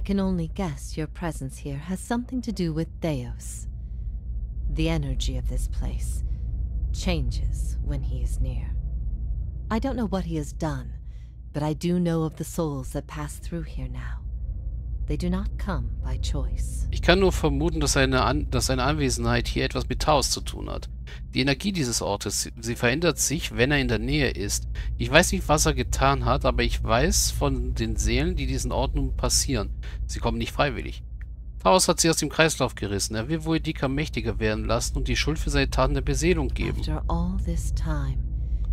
I can only guess your presence here has something to do with Theos. The energy of this place changes when he is near. I don't know what he has done, but I do know of the souls that pass through here now. They do not come by choice. Ich kann nur vermuten, dass seine, An dass seine Anwesenheit hier etwas mit Taos zu tun hat. Die Energie dieses Ortes, sie, verändert sich, wenn er in der Nähe ist. Ich weiß nicht, was er getan hat, aber ich weiß von den Seelen, die diesen Ort nun passieren. Sie kommen nicht freiwillig. Taos hat sie aus dem Kreislauf gerissen. Er will Voidika mächtiger werden lassen und die Schuld für seine Taten der Beseelung geben. After all this time,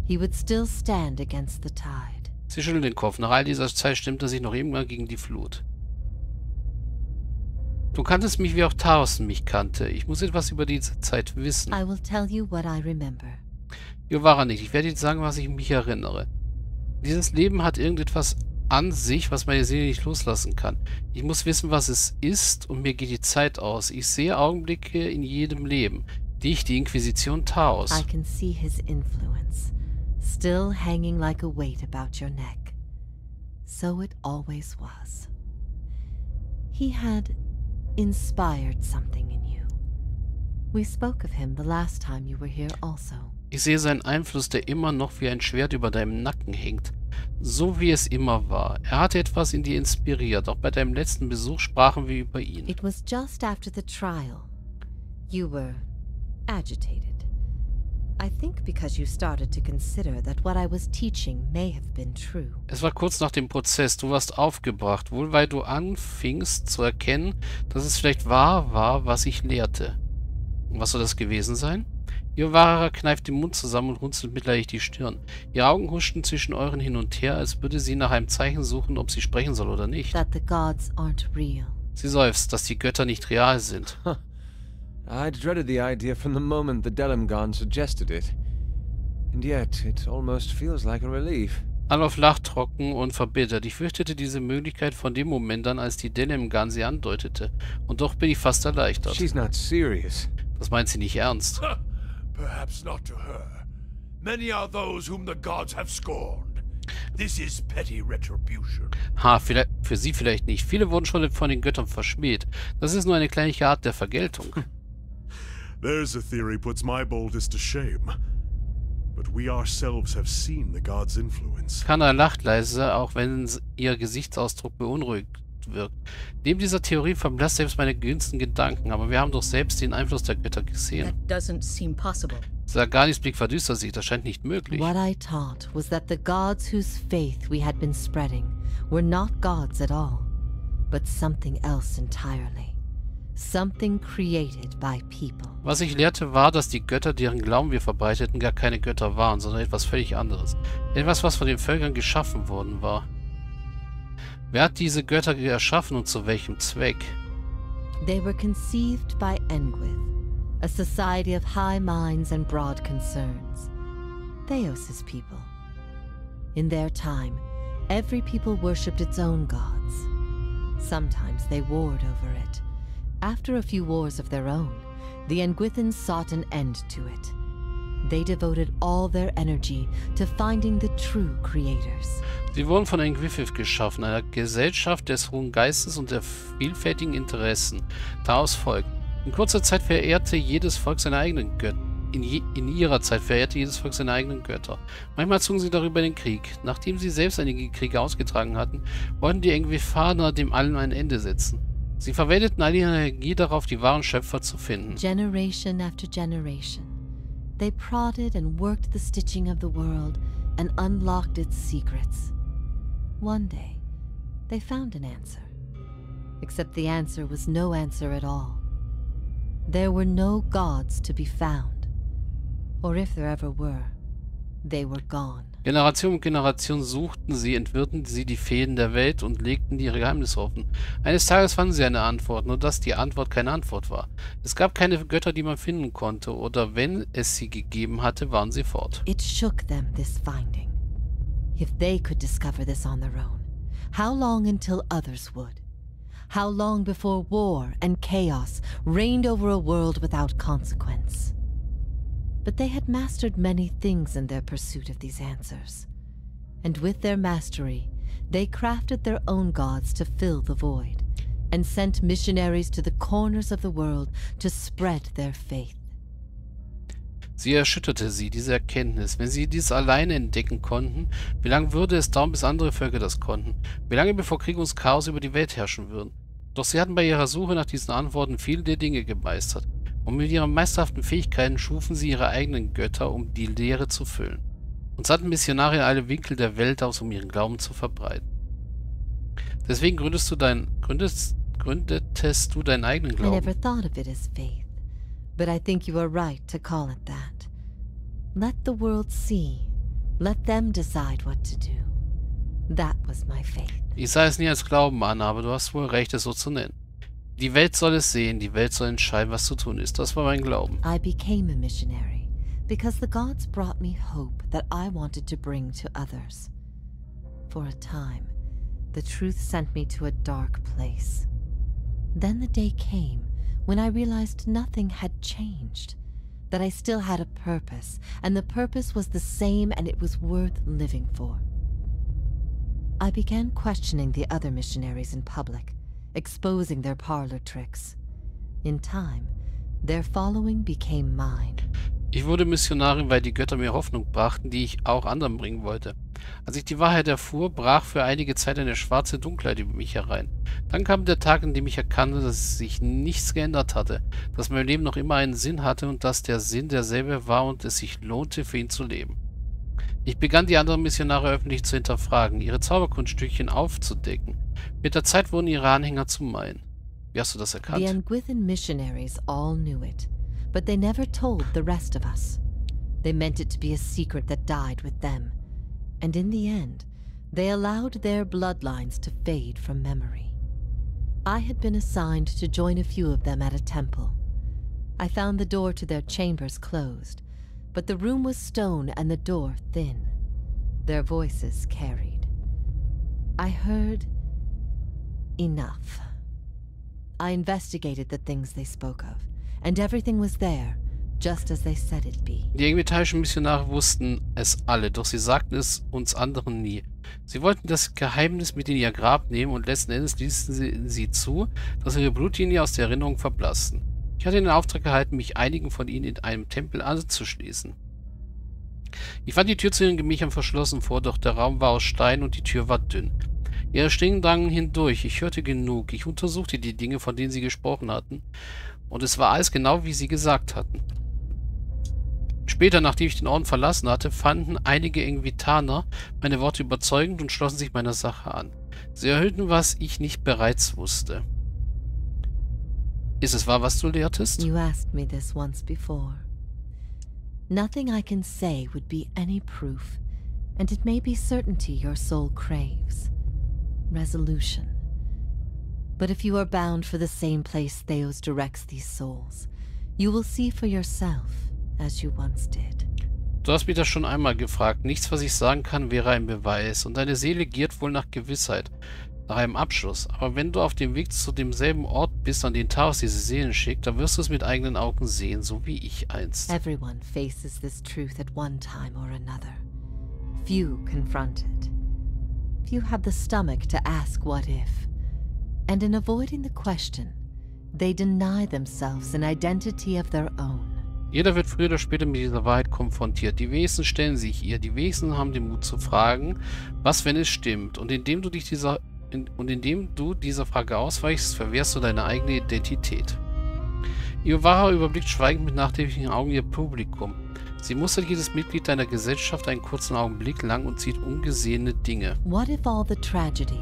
he would still stand against the tide. Sie schüttelt den Kopf. Nach all dieser Zeit stimmt er sich noch immer gegen die Flut. Du kanntest mich, wie auch Taosen mich kannte. Ich muss etwas über diese Zeit wissen. I will tell you what I remember. Jovara nicht. Ich werde dir sagen, was ich mich erinnere. Dieses Leben hat irgendetwas an sich, was meine Seele nicht loslassen kann. Ich muss wissen, was es ist und mir geht die Zeit aus. Ich sehe Augenblicke in jedem Leben. Dich, die Inquisition Taos. I can see his influence, still hanging like a weight about your neck. So it always was. He had inspired something in you. We spoke of him the last time you were here also. Ich sehe seinen Einfluss, der immer noch wie ein Schwert über deinem Nacken hängt. So wie es immer war. Er hatte etwas in dir inspiriert. Auch bei deinem letzten Besuch sprachen wir über ihn. It was just after the trial. You were agitated. Es war kurz nach dem Prozess. Du warst aufgebracht, wohl weil du anfingst zu erkennen, dass es vielleicht wahr war, was ich lehrte. Und was soll das gewesen sein? Iovara kneift den Mund zusammen und runzelt mitleidig die Stirn. Ihre Augen huschten zwischen euren hin und her, als würde sie nach einem Zeichen suchen, ob sie sprechen soll oder nicht. That the gods aren't real. Sie seufzt, dass die Götter nicht real sind. I dreaded the idea from the moment the Delimgon suggested it. And yet, it almost feels like a relief. Anlauf lacht trocken und verbittert. Ich fürchtete diese Möglichkeit von dem Moment an, als die Delimgan sie andeutete. Und doch bin ich fast erleichtert. She's not serious. Das meint sie nicht ernst. Perhaps not to her. Many are those whom the gods have scorned. This is petty retribution. Ha, vielleicht, für sie vielleicht nicht. Viele wurden schon von den Göttern verschmäht. Das ist nur eine kleine Art der Vergeltung. There's a theory puts my boldest to shame. But we ourselves have seen the gods' influence. Kana lacht leise, auch wenn ihr Gesichtsausdruck beunruhigt wirkt. Neben dieser Theorie verblasst selbst meine günstigsten Gedanken, aber wir haben doch selbst den Einfluss der Götter gesehen. That doesn't seem possible. Sarganis Blick verdüstert sich, das scheint nicht möglich. What I taught was that the gods whose faith we had been spreading were not gods at all, but something else entirely. Something created by people. Was ich lehrte, war, dass die Götter, deren Glauben wir verbreiteten, gar keine Götter waren, sondern etwas völlig anderes. Etwas, was von den Völkern geschaffen worden war. Wer hat diese Götter erschaffen und zu welchem Zweck? They were conceived by Engwith, a society of high minds and broad concerns. Theos's people. In their time, every people worshipped its own gods. Sometimes they warred over it. After a few wars of their own, the Engwithans sought an end to it. They devoted all their energy to finding the true creators. Sie wurden von Engwifif geschaffen, einer Gesellschaft des hohen Geistes und der vielfältigen Interessen. Daraus folgt. In kurzer Zeit verehrte jedes Volk seine eigenen Götter. In, je, in, ihrer Zeit verehrte jedes Volk seine eigenen Götter. Manchmal zogen sie darüber den Krieg. Nachdem sie selbst einige Kriege ausgetragen hatten, wollten die Engwifaner dem allen ein Ende setzen. Sie verwendeten all ihre Energie darauf, die wahren Schöpfer zu finden. Generation after generation, they prodded and worked the stitching of the world and unlocked its secrets. One day, they found an answer. Except the answer was no answer at all. There were no gods to be found. Or if there ever were, they were gone. Generation um Generation suchten sie, entwirrten sie die Fäden der Welt und legten ihre Geheimnisse offen. Eines Tages fanden sie eine Antwort, nur dass die Antwort keine Antwort war. Es gab keine Götter, die man finden konnte, oder wenn es sie gegeben hatte, waren sie fort. It shook them, this finding. If they could discover this on their own, how long until others would? How long before war and chaos reigned over a world without consequence? But they had mastered many things in their pursuit of these answers. And with their mastery, they crafted their own gods to fill the void. and sent missionaries to the corners of the world to spread their faith. Sie erschütterte sie, diese Erkenntnis. Wenn sie dies alleine entdecken konnten, wie lange würde es dauern, bis andere Völker das konnten? Wie lange bevor Krieg und Chaos über die Welt herrschen würden? Doch sie hatten bei ihrer Suche nach diesen Antworten viele der Dinge gemeistert. Und mit ihren meisterhaften Fähigkeiten schufen sie ihre eigenen Götter, um die Leere zu füllen. Und sandten Missionare in alle Winkel der Welt aus, um ihren Glauben zu verbreiten. Deswegen gründest du dein, gründest, gründetest du deinen eigenen I Glauben. never thought of it as faith, but I think you are right to call it that. Let the world see. Let them decide what to do. That was my faith. Ich sah es nie als Glauben an, aber du hast wohl recht, es so zu nennen. Die Welt soll es sehen, die Welt soll entscheiden, was zu tun ist. Das war mein Glauben. I became a missionary because the gods brought me hope that I wanted to bring to others. For a time, the truth sent me to a dark place. Then the day came when I realized nothing had changed, that I still had a purpose, and the purpose was the same and it was worth living for. I began questioning the other missionaries in public, exposing their parlor tricks. In time, their following became mine. Ich wurde Missionarin, weil die Götter mir Hoffnung brachten, die ich auch anderen bringen wollte. Als ich die Wahrheit erfuhr, brach für einige Zeit eine schwarze Dunkelheit über mich herein. Dann kam der Tag, in dem ich erkannte, dass sich nichts geändert hatte, dass mein Leben noch immer einen Sinn hatte und dass der Sinn derselbe war und es sich lohnte, für ihn zu leben. Ich begann die anderen Missionare öffentlich zu hinterfragen, ihre Zauberkunststückchen aufzudecken. Mit der Zeit wurden ihre Anhänger zu meinen. Wie hast du das The erkannt? Anguithan missionaries all knew it, but they never told the rest of us. They meant it to be a secret that died with them, and in the end, they allowed their bloodlines to fade from memory. I had been assigned to join a few of them at a temple. I found the door to their chambers closed, but the room was stone and the door thin. Their voices carried. I heard enough. I investigated the things they spoke of, and everything was there, just as they said it'd be. Die engmetalischen Missionare wussten es alle, doch sie sagten es uns anderen nie. Sie wollten das Geheimnis mit in ihr Grab nehmen und letzten Endes ließen sie, sie zu, dass ihre Blutlinie aus der Erinnerung verblassten. Ich hatte den Auftrag erhalten, mich einigen von ihnen in einem Tempel anzuschließen. Ich fand die Tür zu ihren Gemächern verschlossen vor, doch der Raum war aus Stein und die Tür war dünn. Ihre Stimmen drangen hindurch, ich hörte genug, ich untersuchte die Dinge, von denen sie gesprochen hatten, und es war alles genau, wie sie gesagt hatten. Später, nachdem ich den Orden verlassen hatte, fanden einige Engvitaner meine Worte überzeugend und schlossen sich meiner Sache an. Sie erhöhten, was ich nicht bereits wusste. Ist es wahr, was du lehrtest? You asked me this once before. Nothing I can say would be any proof, and it may be certainty your soul craves resolution. But if you are bound for the same place Theos directs these souls, you will see for yourself as you once did. Du hast mich das schon einmal gefragt. Nichts, was ich sagen kann, wäre ein Beweis. Und deine Seele giert wohl nach Gewissheit, nach einem Abschluss. Aber wenn du auf dem Weg zu demselben Ort bist, an den Taos diese Seelen schickt, dann wirst du es mit eigenen Augen sehen, so wie ich einst. Everyone faces this truth at one time or another. Few confront it. Few have the stomach to ask what if. And in avoiding the question, they deny themselves an identity of their own. Jeder wird früher oder später mit dieser Wahrheit konfrontiert. Die wenigsten stellen sich ihr, die wenigsten haben den Mut zu fragen, was, wenn es stimmt. Und indem du dich dieser in, und indem du dieser Frage ausweichst, verwehrst du deine eigene Identität. Iovara überblickt schweigend mit nachdenklichen Augen ihr Publikum. Sie mustert jedes Mitglied deiner Gesellschaft einen kurzen Augenblick lang und sieht ungesehene Dinge. What if all the tragedy,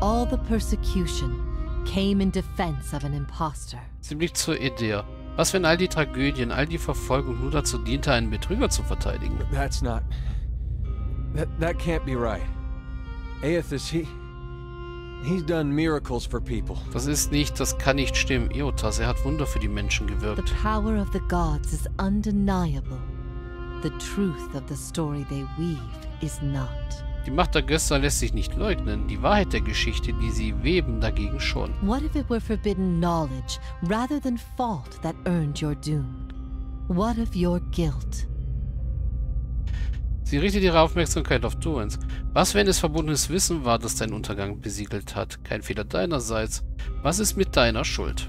all the persecution, came in defense of an impostor? Sie blickt zur Edea. Was, wenn all die Tragödien, all die Verfolgung nur dazu diente, einen Betrüger zu verteidigen? That's not. That that can't be right. Aethys, he. He's done miracles for people. Das ist nicht, das kann nicht stimmen. Eotas, er hat Wunder für die Menschen The gewirkt. power of the gods is undeniable. The truth of the story they weave is not. Die Macht der Göster lässt sich nicht leugnen. Die Wahrheit der Geschichte, die sie weben, dagegen schon. What if it were forbidden knowledge rather than fault that earned your doom? What of your guilt? Sie richtet ihre Aufmerksamkeit auf Durans. Was, wenn es verbundenes Wissen war, das deinen Untergang besiegelt hat? Kein Fehler deinerseits. Was ist mit deiner Schuld?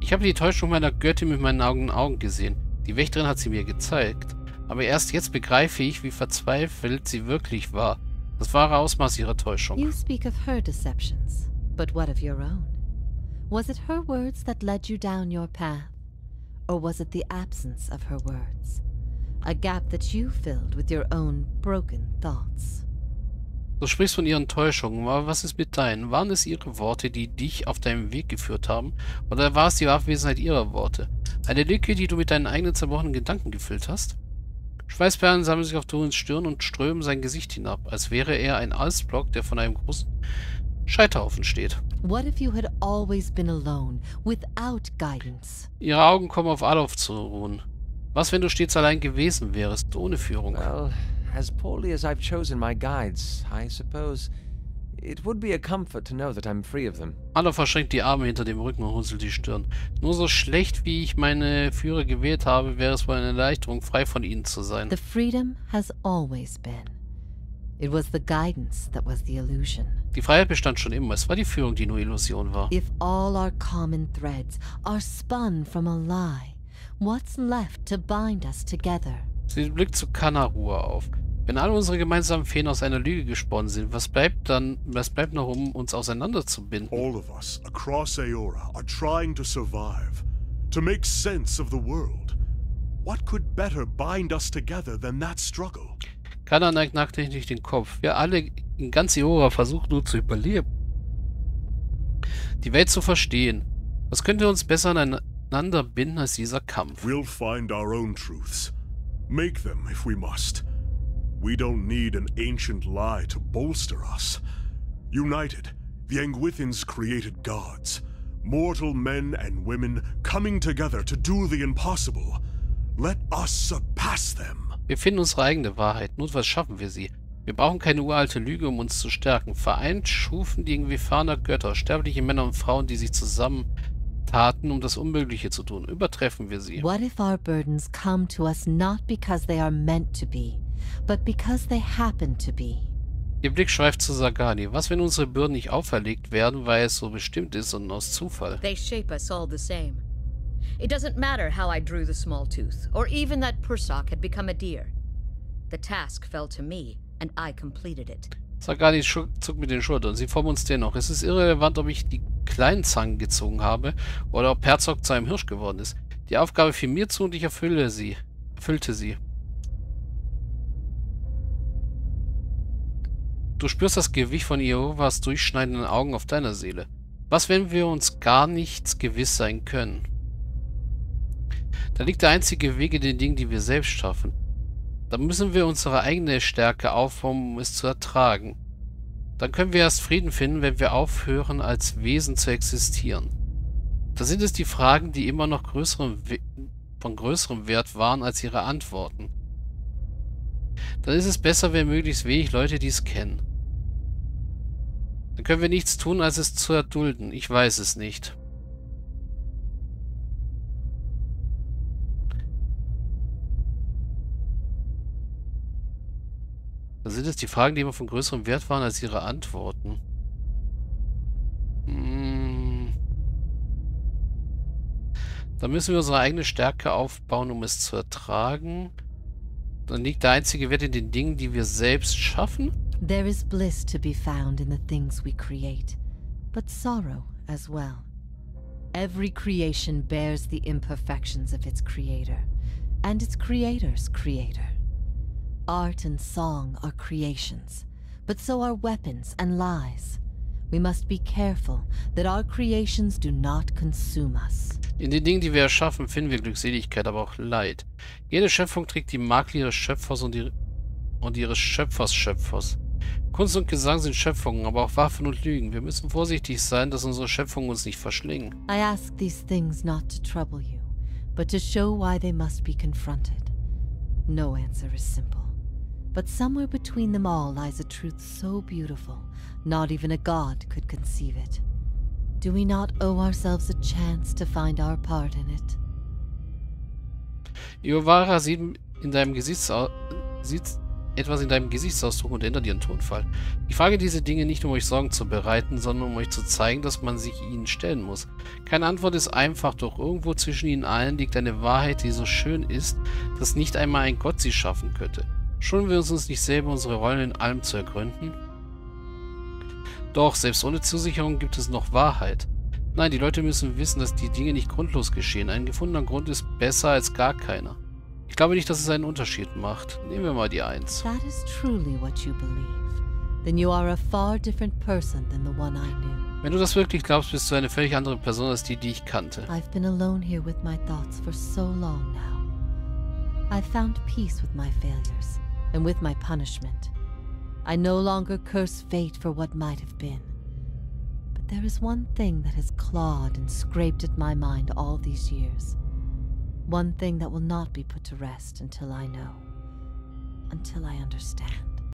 Ich habe die Täuschung meiner Göttin mit meinen Augen in Augen gesehen. Die Wächterin hat sie mir gezeigt. Aber erst jetzt begreife ich, wie verzweifelt sie wirklich war. Das wahre Ausmaß ihrer Täuschung. You speak of her deceptions, but what of your own? Was it her words that led you down your path? Or was it the absence of her words? A gap that you filled with your own broken thoughts. Du sprichst von ihren Täuschungen, aber was ist mit deinen? Waren es ihre Worte, die dich auf deinem Weg geführt haben? Oder war es die Abwesenheit ihrer Worte? Eine Lücke, die du mit deinen eigenen zerbrochenen Gedanken gefüllt hast? Schweißperlen sammeln sich auf Dorins Stirn und strömen sein Gesicht hinab, als wäre er ein Eisblock, der von einem großen Scheiterhaufen steht. What if you had always been alone, without guidance? Ihre Augen kommen auf Adolf zu ruhen. Was, wenn du stets allein gewesen wärst, ohne Führung? Well, as poorly as I've chosen my guides, I suppose it would be a comfort to know that I'm free of them. Adolf verschränkt die Arme hinter dem Rücken und runzelt die Stirn. Nur so schlecht, wie ich meine Führer gewählt habe, wäre es wohl eine Erleichterung, frei von ihnen zu sein. The freedom has always been. It was the guidance that was the illusion. Die Freiheit bestand schon immer. Es war die Führung, die nur Illusion war. If all our common threads are spun from a lie, what's left to bind us together? Sie blickt zu Kanarua auf. Wenn alle unsere gemeinsamen Fäden aus einer Lüge gesponnen sind, was bleibt dann, was bleibt noch, um uns auseinanderzubinden? All of us across Aora are trying to survive, to make sense of the world. What could better bind us together than that struggle? Kana neigt nachdenklich den Kopf. Wir alle in ganz Eora versuchen nur zu überleben. Die Welt zu verstehen. Was könnte uns besser aneinander binden als dieser Kampf? We'll find our own truths. Make them if we must. We don't need an ancient lie to bolster us. United, the Angwithans created gods. Mortal men and women coming together to do the impossible. Let us surpass them. Wir finden unsere eigene Wahrheit. Notfalls schaffen wir sie. Wir brauchen keine uralte Lüge, um uns zu stärken. Vereint schufen die Ingvifaner Götter, sterbliche Männer und Frauen, die sich zusammentaten, um das Unmögliche zu tun. Übertreffen wir sie. What if our burdens come to us not because they are meant to be, but because they happen to be? Ihr Blick schweift zu Sagani. Was, wenn unsere Bürden nicht auferlegt werden, weil es so bestimmt ist, sondern aus Zufall? They shape us all the same. It doesn't matter how I drew the small tooth, or even that Pursock had become a deer. The task fell to me, and I completed it. Sagani zuckt mit den Schultern. Sie formen uns dennoch. Es ist irrelevant, ob ich die kleinen Zangen gezogen habe oder ob Herzog zu einem Hirsch geworden ist. Die Aufgabe fiel mir zu und ich erfülle sie. Erfüllte sie. Du spürst das Gewicht von Jehovas durchschneidenden Augen auf deiner Seele. Was, wenn wir uns gar nichts gewiss sein können? Da liegt der einzige Weg in den Dingen, die wir selbst schaffen. Da müssen wir unsere eigene Stärke aufbauen, um es zu ertragen. Dann können wir erst Frieden finden, wenn wir aufhören, als Wesen zu existieren. Da sind es die Fragen, die immer noch größeren von größerem Wert waren als ihre Antworten. Dann ist es besser, wenn möglichst wenig Leute dies kennen. Dann können wir nichts tun, als es zu erdulden. Ich weiß es nicht. Da sind es die Fragen, die immer von größerem Wert waren als ihre Antworten. Hm. Da müssen wir unsere eigene Stärke aufbauen, um es zu ertragen. Dann liegt der einzige Wert in den Dingen, die wir selbst schaffen. There is bliss to be found in the things we create, but sorrow as well. Every creation bears the imperfections of its creator, and its creator's creator. Art and song are creations, but so are weapons and lies. We must be careful that our creations do not consume us. In den Dingen, die wir erschaffen, finden wir Glückseligkeit, aber auch Leid. Jede Schöpfung trägt die Makel ihres Schöpfers und, die, und ihres Schöpfers Schöpfers. Kunst und Gesang sind Schöpfungen, aber auch Waffen und Lügen. Wir müssen vorsichtig sein, dass unsere Schöpfungen uns nicht verschlingen. I ask these things not to trouble you, but to show why they must be confronted. No answer is simple. But somewhere between them all lies a truth so beautiful, not even a god could conceive it. Do we not owe ourselves a chance to find our part in it? Iovara sieht in deinem Gesicht, sieht, etwas in deinem Gesichtsausdruck und ändert ihren Tonfall. Ich frage diese Dinge nicht, um euch Sorgen zu bereiten, sondern um euch zu zeigen, dass man sich ihnen stellen muss. Keine Antwort ist einfach, doch irgendwo zwischen ihnen allen liegt eine Wahrheit, die so schön ist, dass nicht einmal ein Gott sie schaffen könnte. Schulen wir uns nicht selber unsere Rollen in allem zu ergründen? Doch, selbst ohne Zusicherung gibt es noch Wahrheit. Nein, die Leute müssen wissen, dass die Dinge nicht grundlos geschehen. Ein gefundener Grund ist besser als gar keiner. Ich glaube nicht, dass es einen Unterschied macht. Nehmen wir mal die Eins. That is truly what you believe. Then you are a far different person than the one I knew. Wenn du das wirklich glaubst, bist du eine völlig andere Person als die, die ich kannte. I've been alone here with my thoughts for so long now. I've found peace with my failures and with my punishment. I no longer curse fate for what might have been. But there is one thing that has clawed and scraped at my mind all these years. One thing that will not be put to rest until I know. Until I understand.